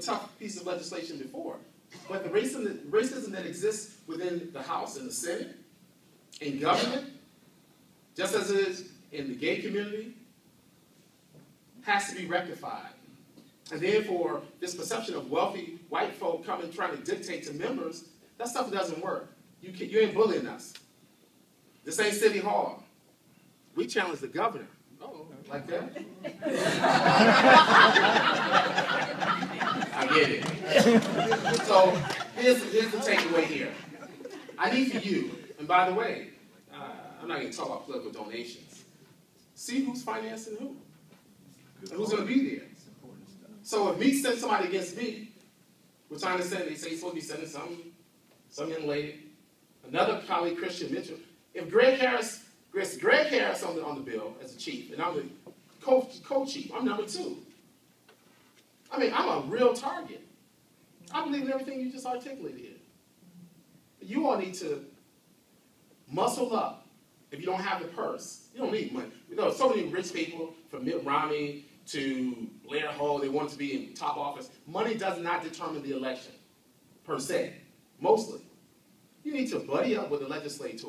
tough piece of legislation before. But the racism, racism that exists within the House and the Senate, in government, just as it is in the gay community, has to be rectified. And therefore, this perception of wealthy white folk coming trying to dictate to members, that stuff doesn't work. You, can, you ain't bullying us. This ain't City Hall. We challenge the governor. Oh, like that? Get it. So here's, here's the takeaway here. I need for you, and by the way, uh, I'm not going to talk about political donations. See who's financing who. And who's going to be there. So if me send somebody against me, we're trying to send, they say he's supposed to be sending some, some young lady, another colleague, Christian Mitchell. If Greg Harris, Greg Harris on the, on the bill as a chief, and I'm the co-chief, I'm number two. I mean, I'm a real target. I believe in everything you just articulated. You all need to muscle up if you don't have the purse. You don't need money. You know, so many rich people, from Mitt Romney to Blair Hull, they want to be in top office. Money does not determine the election, per se, mostly. You need to buddy up with the legislator